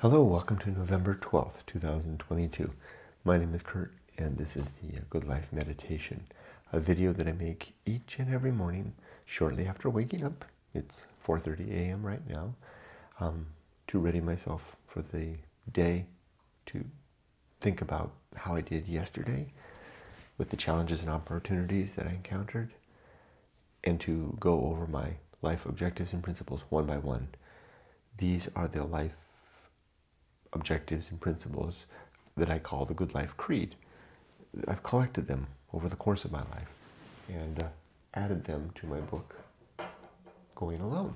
Hello, welcome to November 12th, 2022. My name is Kurt, and this is the Good Life Meditation, a video that I make each and every morning shortly after waking up. It's 4.30 a.m. right now, um, to ready myself for the day, to think about how I did yesterday with the challenges and opportunities that I encountered, and to go over my life objectives and principles one by one. These are the life objectives and principles that I call the Good Life Creed. I've collected them over the course of my life and uh, added them to my book, Going Alone,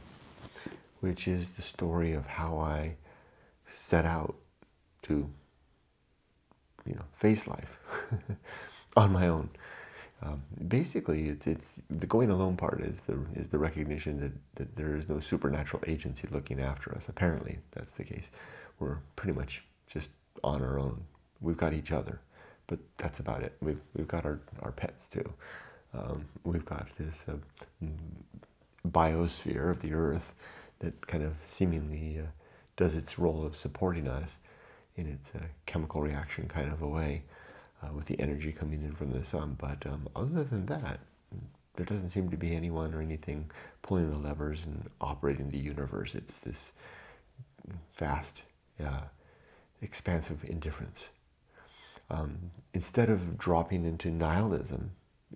which is the story of how I set out to, you know, face life on my own. Um, basically, it's it's the going alone part is the is the recognition that that there is no supernatural agency looking after us. Apparently, that's the case we're pretty much just on our own. We've got each other, but that's about it. We've, we've got our, our pets too. Um, we've got this uh, biosphere of the earth that kind of seemingly uh, does its role of supporting us in its uh, chemical reaction kind of a way uh, with the energy coming in from the sun. But um, other than that, there doesn't seem to be anyone or anything pulling the levers and operating the universe. It's this vast uh, expansive indifference. Um, instead of dropping into nihilism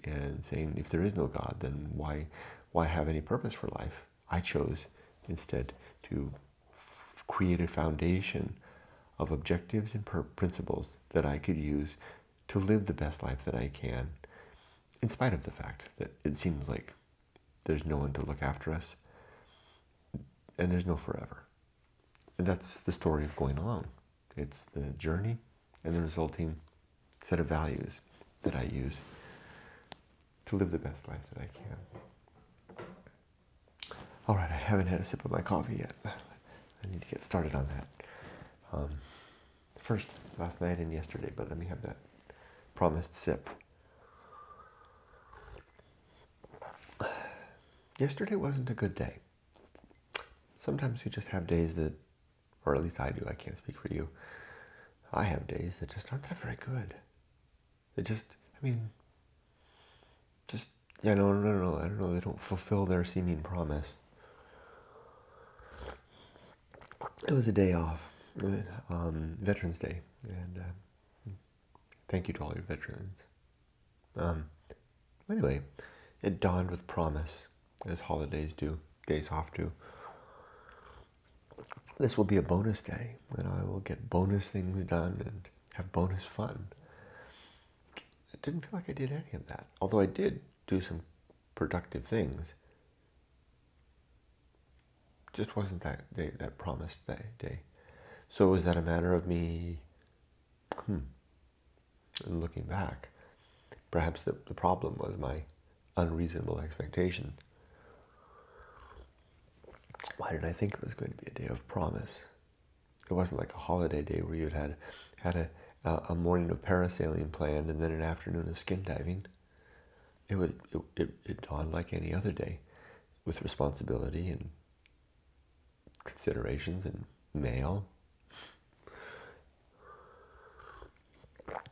and saying, if there is no God, then why, why have any purpose for life? I chose instead to create a foundation of objectives and principles that I could use to live the best life that I can, in spite of the fact that it seems like there's no one to look after us and there's no forever. That's the story of going alone. It's the journey and the resulting set of values that I use to live the best life that I can. All right, I haven't had a sip of my coffee yet. I need to get started on that. Um, first, last night and yesterday, but let me have that promised sip. Yesterday wasn't a good day. Sometimes we just have days that or at least I do. I can't speak for you. I have days that just aren't that very good. They just, I mean, just, yeah, no, no, no, no, I don't know. They don't fulfill their seeming promise. It was a day off, um, Veterans Day, and uh, thank you to all your veterans. Um, anyway, it dawned with promise, as holidays do, days off do this will be a bonus day and I will get bonus things done and have bonus fun. It didn't feel like I did any of that, although I did do some productive things. Just wasn't that day, that promised day, day. So was that a matter of me, hmm, looking back, perhaps the, the problem was my unreasonable expectations. Why did I think it was going to be a day of promise? It wasn't like a holiday day where you had had a, a morning of parasailing planned and then an afternoon of skin diving. It was it, it, it dawned like any other day, with responsibility and considerations and mail.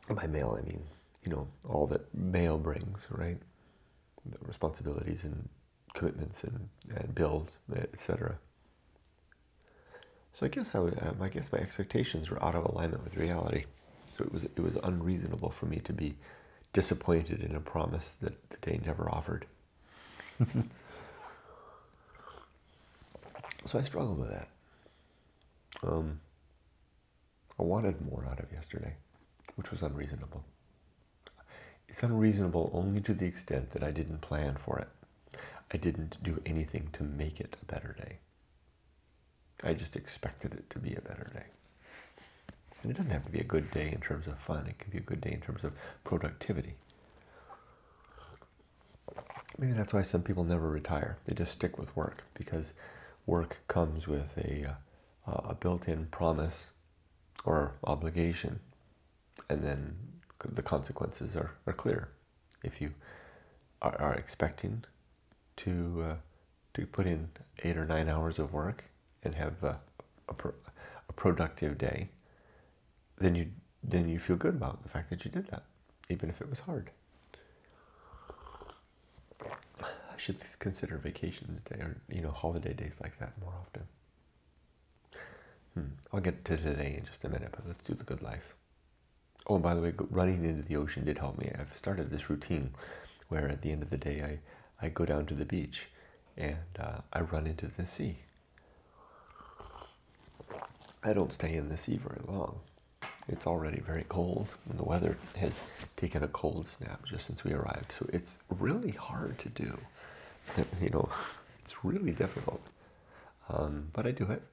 By mail, I mean you know all that mail brings, right? The responsibilities and commitments and, and bills, etc. So I guess I, would, um, I guess my expectations were out of alignment with reality. So it was it was unreasonable for me to be disappointed in a promise that the day never offered. so I struggled with that. Um, I wanted more out of yesterday, which was unreasonable. It's unreasonable only to the extent that I didn't plan for it. I didn't do anything to make it a better day. I just expected it to be a better day. And it doesn't have to be a good day in terms of fun. It can be a good day in terms of productivity. Maybe that's why some people never retire. They just stick with work because work comes with a, uh, a built-in promise or obligation. And then the consequences are, are clear. If you are, are expecting to uh, to put in eight or nine hours of work and have uh, a, a productive day, then you then you feel good about the fact that you did that, even if it was hard. I should consider vacations day or you know holiday days like that more often. Hmm. I'll get to today in just a minute, but let's do the good life. Oh, and by the way, running into the ocean did help me. I've started this routine where at the end of the day I, I go down to the beach and uh, I run into the sea. I don't stay in the sea very long. It's already very cold, and the weather has taken a cold snap just since we arrived. So it's really hard to do. You know, it's really difficult. Um, but I do it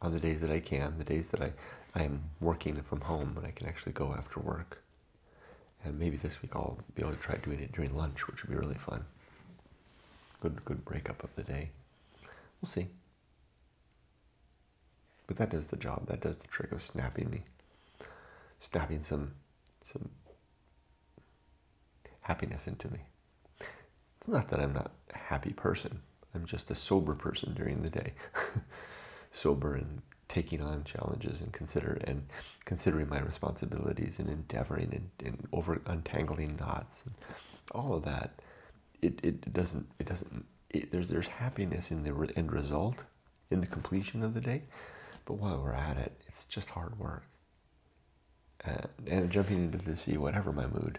on the days that I can, the days that I, I am working from home and I can actually go after work. And maybe this week I'll be able to try doing it during lunch, which would be really fun. Good, good breakup of the day. We'll see. But that does the job. That does the trick of snapping me, snapping some, some happiness into me. It's not that I'm not a happy person. I'm just a sober person during the day. sober and taking on challenges and consider and considering my responsibilities and endeavoring and, and over untangling knots and all of that. It, it doesn't it doesn't it, there's there's happiness in the end result in the completion of the day, but while we're at it, it's just hard work. And, and jumping into the sea, whatever my mood,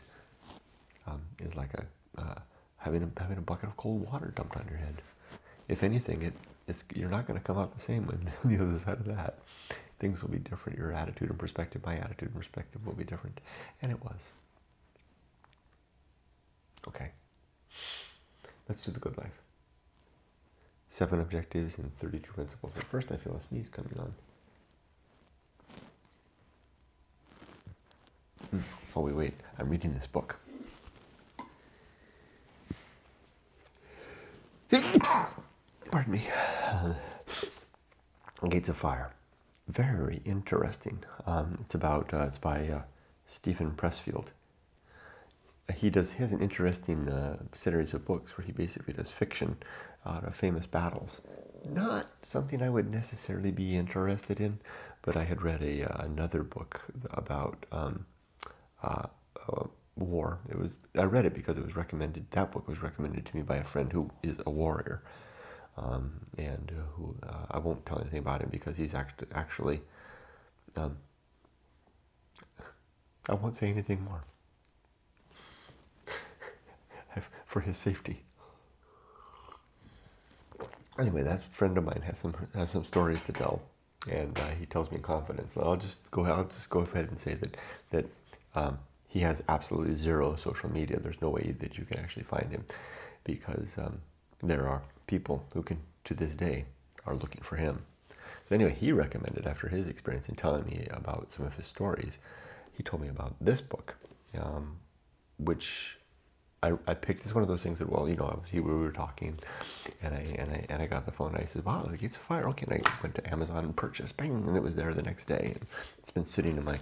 um, is like a uh, having a having a bucket of cold water dumped on your head. If anything, it it's, you're not going to come out the same on the other side of that. Things will be different. Your attitude and perspective, my attitude and perspective will be different. And it was. Okay. Let's do the good life. Seven objectives and 32 principles. But first, I feel a sneeze coming on. Oh, wait, wait. I'm reading this book. Pardon me. Gates of Fire. Very interesting. Um, it's about, uh, it's by uh, Steven Pressfield. He does, he has an interesting uh, series of books where he basically does fiction out of famous battles. Not something I would necessarily be interested in, but I had read a uh, another book about um, uh, uh, war. It was I read it because it was recommended. That book was recommended to me by a friend who is a warrior, um, and uh, who uh, I won't tell anything about him because he's act actually. Um, I won't say anything more for his safety. Anyway, that friend of mine has some has some stories to tell, and uh, he tells me in confidence. I'll just go. I'll just go ahead and say that that um, he has absolutely zero social media. There's no way that you can actually find him because um, there are people who can, to this day, are looking for him. So anyway, he recommended after his experience in telling me about some of his stories, he told me about this book, um, which I, I picked as one of those things that well, you know, he, we were talking, and I and I and I got the phone. and I said, "Wow, the Gates of Fire." Okay, and I went to Amazon and purchased, bang, and it was there the next day. And it's been sitting in my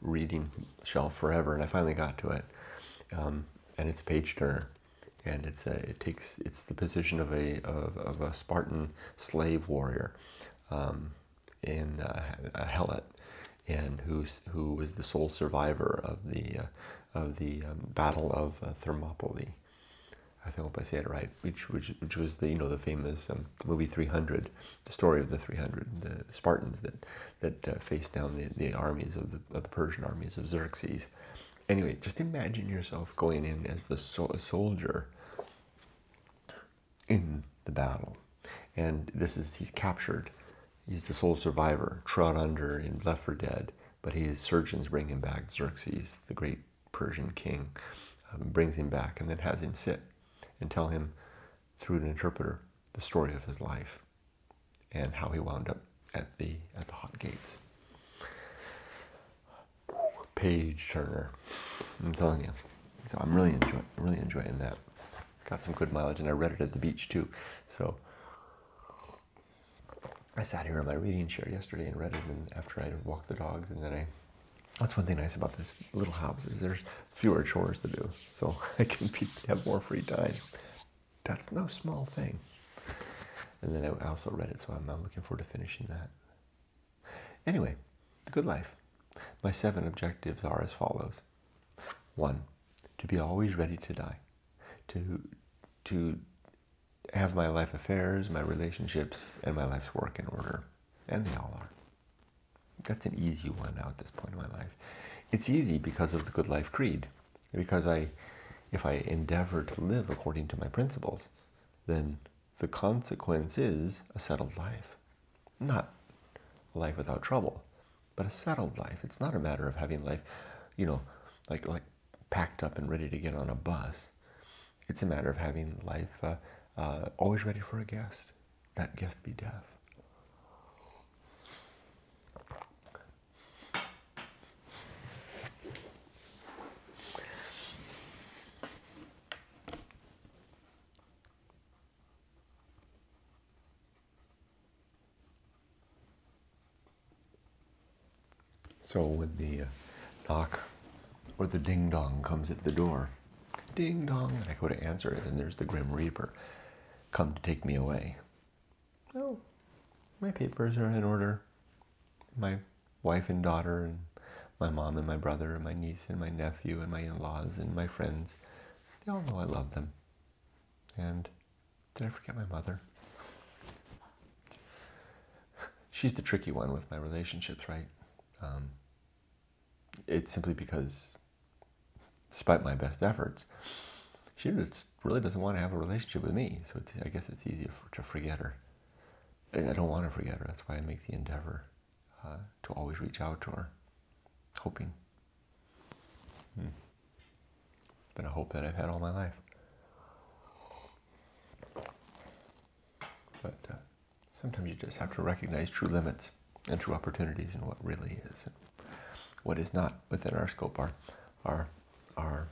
reading shelf forever, and I finally got to it. Um, and it's a page turner and it's a, it takes it's the position of a of, of a Spartan slave warrior um, in uh, a Helot, and who's who was the sole survivor of the uh, of the um, Battle of uh, Thermopylae. I hope I say it right, which which which was the you know the famous um, movie 300, the story of the 300, the Spartans that that uh, faced down the, the armies of the of the Persian armies of Xerxes. Anyway, just imagine yourself going in as the so soldier in the battle. And this is, he's captured. He's the sole survivor, trod under and left for dead. But his surgeons bring him back. Xerxes, the great Persian king, um, brings him back and then has him sit and tell him through an interpreter the story of his life and how he wound up at the at the hot gates. Page turner, I'm telling you. So I'm really enjoying really enjoying that got some good mileage, and I read it at the beach too. So I sat here in my reading chair yesterday and read it, and after I walked the dogs, and then I. That's one thing nice about this little house is there's fewer chores to do, so I can be, have more free time. That's no small thing. And then I also read it, so I'm, I'm looking forward to finishing that. Anyway, the good life. My seven objectives are as follows. One, to be always ready to die. To, to have my life affairs, my relationships, and my life's work in order. And they all are. That's an easy one now at this point in my life. It's easy because of the Good Life Creed. Because I, if I endeavor to live according to my principles, then the consequence is a settled life. Not a life without trouble, but a settled life. It's not a matter of having life, you know, like like packed up and ready to get on a bus. It's a matter of having life uh, uh, always ready for a guest. That guest be death. So when the uh, knock or the ding dong comes at the door, ding dong, and I go to answer it, and there's the Grim Reaper come to take me away. Oh, my papers are in order. My wife and daughter, and my mom and my brother, and my niece and my nephew, and my in laws, and my friends, they all know I love them. And did I forget my mother? She's the tricky one with my relationships, right? Um, it's simply because, despite my best efforts, she really doesn't want to have a relationship with me. So I guess it's easier for, to forget her. I don't want to forget her. That's why I make the endeavor uh, to always reach out to her, hoping. Hmm. Been a hope that I've had all my life. But uh, sometimes you just have to recognize true limits and true opportunities and what really is and what is not within our scope. Our, our, our,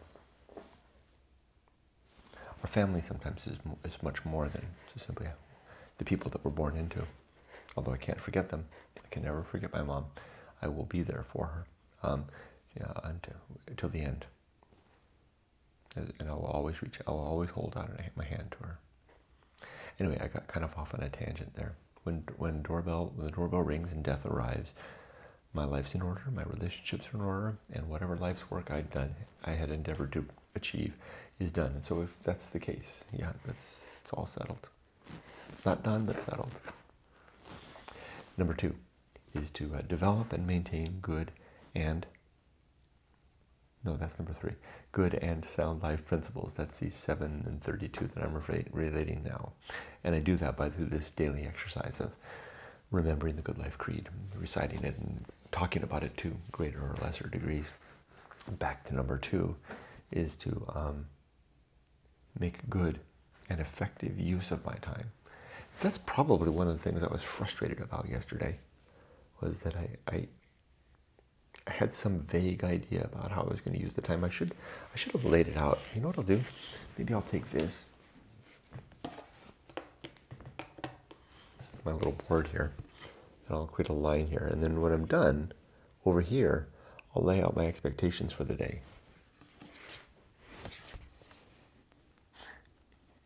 our family sometimes is, is much more than just simply the people that we're born into. Although I can't forget them, I can never forget my mom. I will be there for her um, yeah, until, until the end. And I will always reach, I will always hold out my hand to her. Anyway, I got kind of off on a tangent there when when doorbell when the doorbell rings and death arrives, my life's in order, my relationships are in order, and whatever life's work I'd done, I had endeavored to achieve, is done. And so if that's the case, yeah, that's it's all settled. Not done, but settled. Number two is to uh, develop and maintain good and no, that's number three. Good and sound life principles. That's the 7 and 32 that I'm relating now. And I do that by through this daily exercise of remembering the Good Life Creed, reciting it, and talking about it to greater or lesser degrees. Back to number two is to um, make good and effective use of my time. That's probably one of the things I was frustrated about yesterday, was that I, I I had some vague idea about how I was going to use the time. I should, I should have laid it out. You know what I'll do? Maybe I'll take this, my little board here, and I'll create a line here. And then when I'm done, over here, I'll lay out my expectations for the day.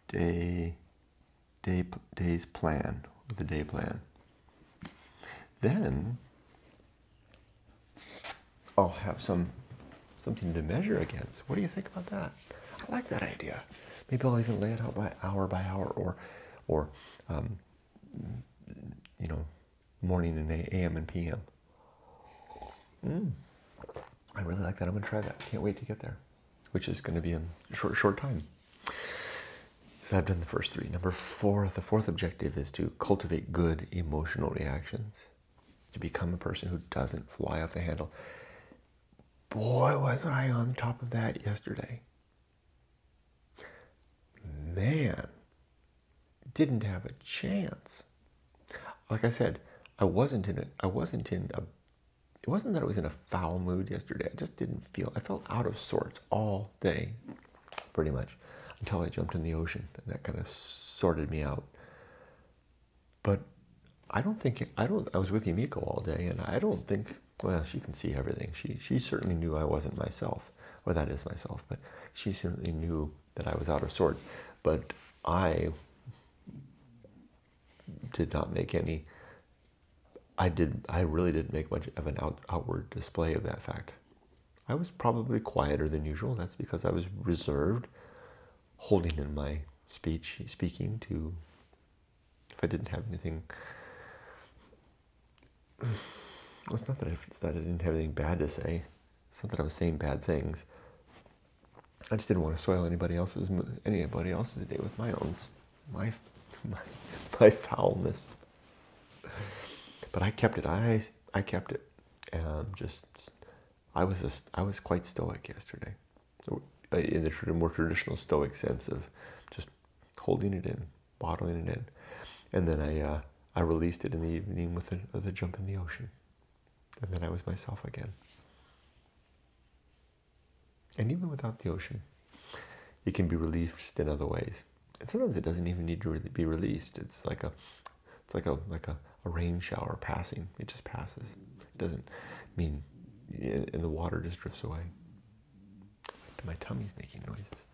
Day, day, day's plan, the day plan. Then I'll have some something to measure against. What do you think about that? I like that idea. Maybe I'll even lay it out by hour by hour, or or um, you know, morning and AM and PM. Mm. I really like that. I'm gonna try that. Can't wait to get there, which is going to be in short short time. So I've done the first three. Number four, the fourth objective is to cultivate good emotional reactions, to become a person who doesn't fly off the handle boy, was I on top of that yesterday. Man, didn't have a chance. Like I said, I wasn't in a, I wasn't in a, it wasn't that I was in a foul mood yesterday. I just didn't feel, I felt out of sorts all day, pretty much, until I jumped in the ocean. And that kind of sorted me out. But I don't think, I don't, I was with Yumiko all day, and I don't think well, she can see everything. She she certainly knew I wasn't myself, or that is myself, but she certainly knew that I was out of sorts. But I did not make any I did. I really didn't make much of an out, outward display of that fact. I was probably quieter than usual. That's because I was reserved, holding in my speech, speaking to. If I didn't have anything, well, it's not that I, it's that I didn't have anything bad to say. It's not that I was saying bad things. I just didn't want to soil anybody else's anybody else's day with my own my my, my foulness. But I kept it. I I kept it. Um, just I was a, I was quite stoic yesterday, in the more traditional stoic sense of just holding it in, bottling it in, and then I uh, I released it in the evening with a, with a jump in the ocean, and then I was myself again. And even without the ocean, it can be released in other ways. And sometimes it doesn't even need to really be released. It's like a, it's like a like a, a rain shower passing. It just passes. It doesn't mean, and the water just drifts away. My tummy's making noises.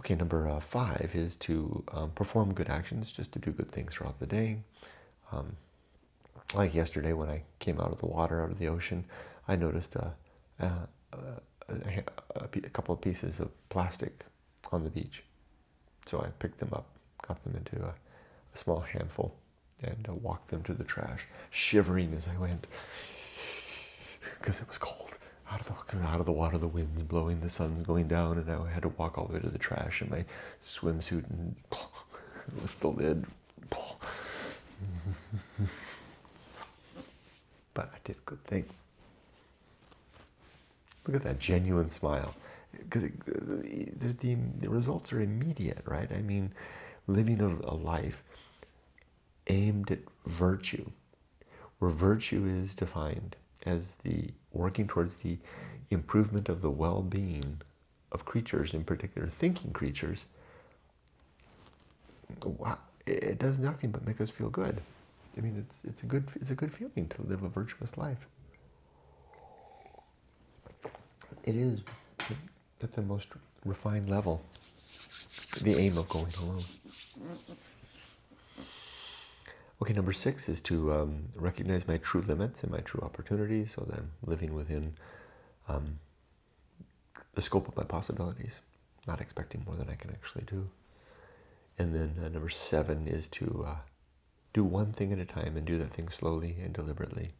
Okay, number uh, five is to um, perform good actions, just to do good things throughout the day. Um, like yesterday when I came out of the water, out of the ocean, I noticed a, a, a, a couple of pieces of plastic on the beach. So I picked them up, got them into a, a small handful, and uh, walked them to the trash, shivering as I went because it was cold. Out of the out of the water, the wind's blowing, the sun's going down, and I had to walk all the way to the trash in my swimsuit and lift the lid. but I did a good thing. Look at that genuine smile. Because the, the, the, results are immediate, right? I mean, living a, a life aimed at virtue, where virtue is defined as the working towards the improvement of the well-being of creatures, in particular thinking creatures, it does nothing but make us feel good. I mean, it's it's a good it's a good feeling to live a virtuous life. It is at the most refined level the aim of going alone. Okay, number six is to um, recognize my true limits and my true opportunities, so that I'm living within um, the scope of my possibilities, not expecting more than I can actually do. And then uh, number seven is to uh, do one thing at a time and do that thing slowly and deliberately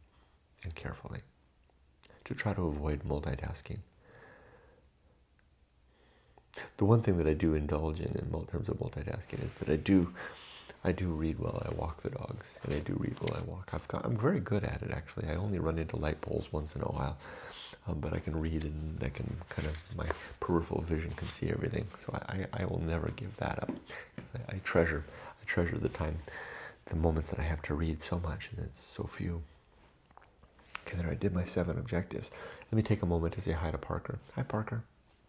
and carefully to try to avoid multitasking. The one thing that I do indulge in in terms of multitasking is that I do, I do read while I walk the dogs, and I do read while I walk. I've got, I'm very good at it actually. I only run into light poles once in a while, um, but I can read and I can kind of my peripheral vision can see everything. So I, I, I will never give that up. I, I treasure, I treasure the time, the moments that I have to read so much, and it's so few. Okay, there I did my seven objectives. Let me take a moment to say hi to Parker. Hi, Parker.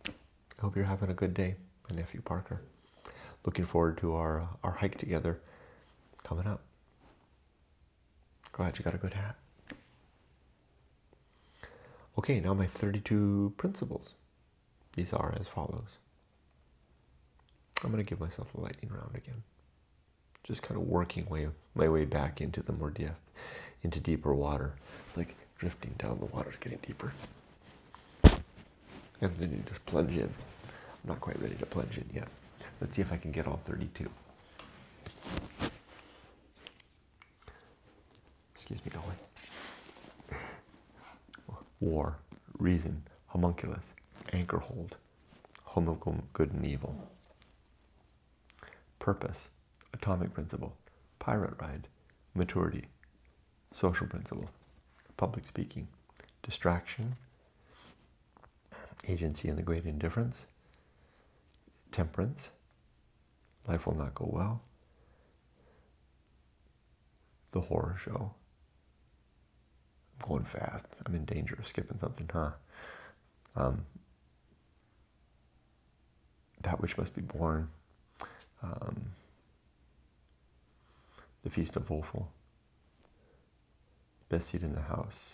I hope you're having a good day, my nephew Parker. Looking forward to our, uh, our hike together coming up. Glad you got a good hat. Okay, now my 32 principles. These are as follows. I'm going to give myself a lightning round again. Just kind of working way, my way back into the more into deeper water. It's like drifting down the water, it's getting deeper. And then you just plunge in. I'm not quite ready to plunge in yet. Let's see if I can get all 32. Excuse me, going. War, reason, homunculus, anchor hold, of good and evil. Purpose, atomic principle, pirate ride, maturity, social principle, public speaking, distraction, agency and the great indifference, temperance, life will not go well, the horror show. Going fast. I'm in danger of skipping something, huh? Um, that which must be borne. Um, the Feast of Woeful. Best seat in the house.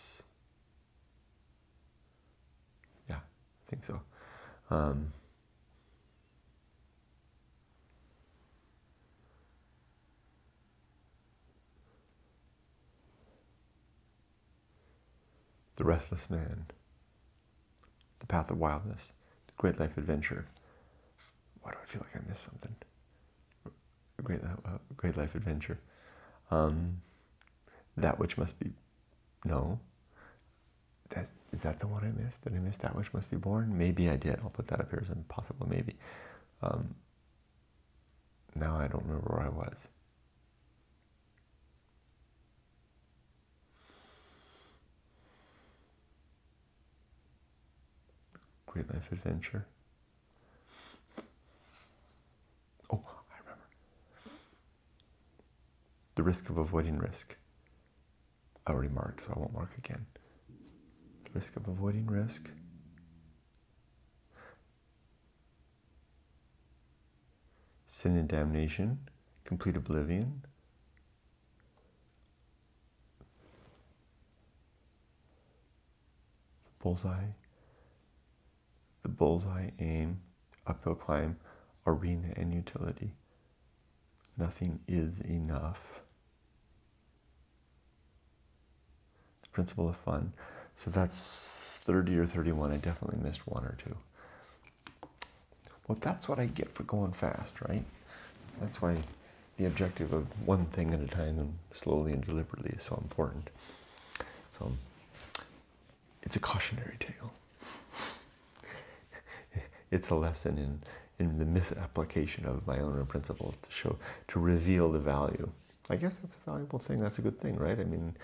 Yeah, I think so. Um, The Restless Man, The Path of Wildness, The Great Life Adventure. Why do I feel like I missed something? A Great, uh, great Life Adventure. Um, that which must be, no. That's, is that the one I missed? Did I miss that which must be borne? Maybe I did. I'll put that up here as a possible maybe. Um, now I don't remember where I was. Great Life Adventure. Oh, I remember. The risk of avoiding risk. I already marked, so I won't mark again. The risk of avoiding risk. Sin and damnation, complete oblivion. Bullseye the bullseye aim, uphill climb, arena and utility. Nothing is enough. The principle of fun. So that's 30 or 31. I definitely missed one or two. Well, that's what I get for going fast, right? That's why the objective of one thing at a time and slowly and deliberately is so important. So it's a cautionary tale it's a lesson in in the misapplication of my own principles to show to reveal the value. I guess that's a valuable thing. That's a good thing, right? I mean,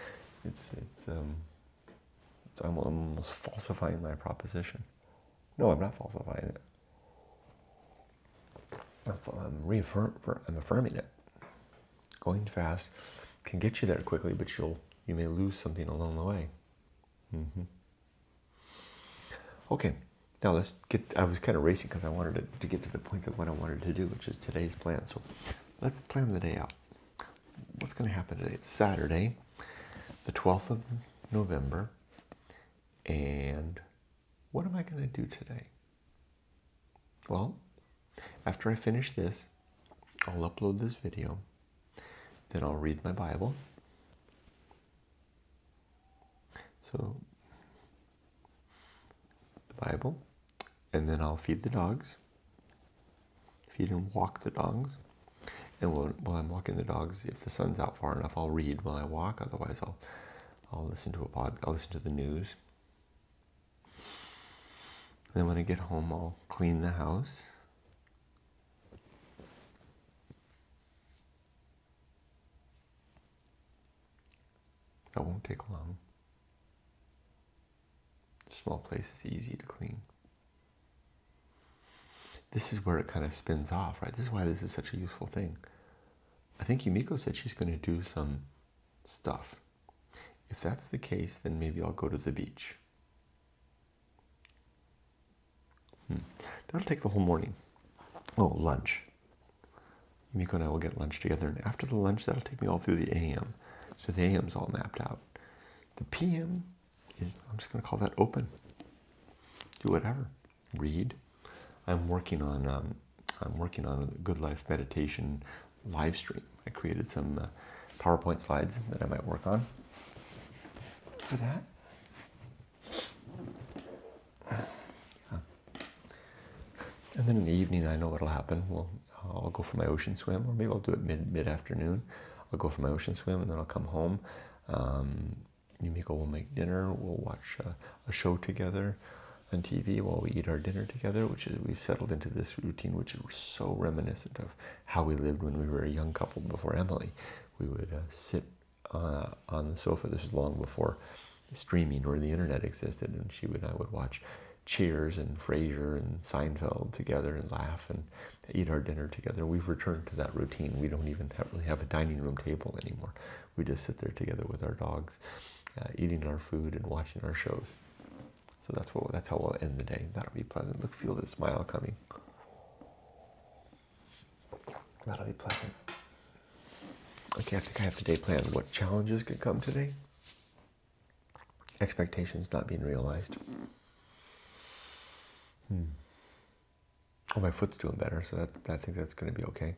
it's it's um, it's, I'm almost falsifying my proposition. No, I'm not falsifying it. I'm reaffirm, I'm affirming it. Going fast can get you there quickly, but you'll you may lose something along the way. Mm-hmm. Okay. Now let's get, I was kind of racing because I wanted to, to get to the point of what I wanted to do, which is today's plan. So let's plan the day out. What's going to happen today? It's Saturday, the 12th of November. And what am I going to do today? Well, after I finish this, I'll upload this video. Then I'll read my Bible. So, the Bible and then I'll feed the dogs, feed and walk the dogs. And while, while I'm walking the dogs, if the sun's out far enough, I'll read while I walk. Otherwise, I'll I'll listen to a pod. I'll listen to the news. And then when I get home, I'll clean the house. That won't take long. Small place is easy to clean this is where it kind of spins off, right? This is why this is such a useful thing. I think Yumiko said she's going to do some stuff. If that's the case, then maybe I'll go to the beach. Hmm. That'll take the whole morning. Oh, lunch. Yumiko and I will get lunch together, and after the lunch, that'll take me all through the AM. So the AM's all mapped out. The PM is, I'm just going to call that open. Do whatever. Read, I'm working on um, I'm working on a Good Life meditation live stream. I created some uh, PowerPoint slides that I might work on for that. And then in the evening, I know what'll happen. Well, I'll go for my ocean swim, or maybe I'll do it mid mid afternoon. I'll go for my ocean swim, and then I'll come home. Um, Yumiko will make dinner. We'll watch uh, a show together on TV while we eat our dinner together, which is we've settled into this routine, which is so reminiscent of how we lived when we were a young couple before Emily. We would uh, sit uh, on the sofa. This was long before streaming or the internet existed, and she and I would watch Cheers and Frasier and Seinfeld together and laugh and eat our dinner together. We've returned to that routine. We don't even have, really have a dining room table anymore. We just sit there together with our dogs, uh, eating our food and watching our shows. So that's what that's how we'll end the day. That'll be pleasant. Look, feel the smile coming. That'll be pleasant. Okay, I think I have today planned. What challenges could come today? Expectations not being realized. Hmm. Oh, my foot's doing better, so that I think that's going to be okay.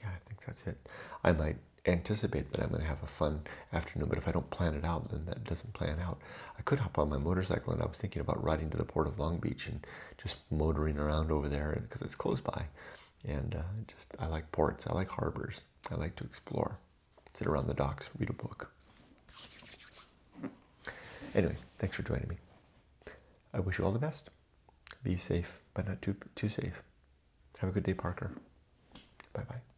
Yeah, I think that's it. I might anticipate that I'm going to have a fun afternoon, but if I don't plan it out, then that doesn't plan out. I could hop on my motorcycle, and I was thinking about riding to the port of Long Beach and just motoring around over there because it's close by. And uh, just I like ports, I like harbors, I like to explore, sit around the docks, read a book. Anyway, thanks for joining me. I wish you all the best. Be safe, but not too too safe. Have a good day, Parker. Bye bye.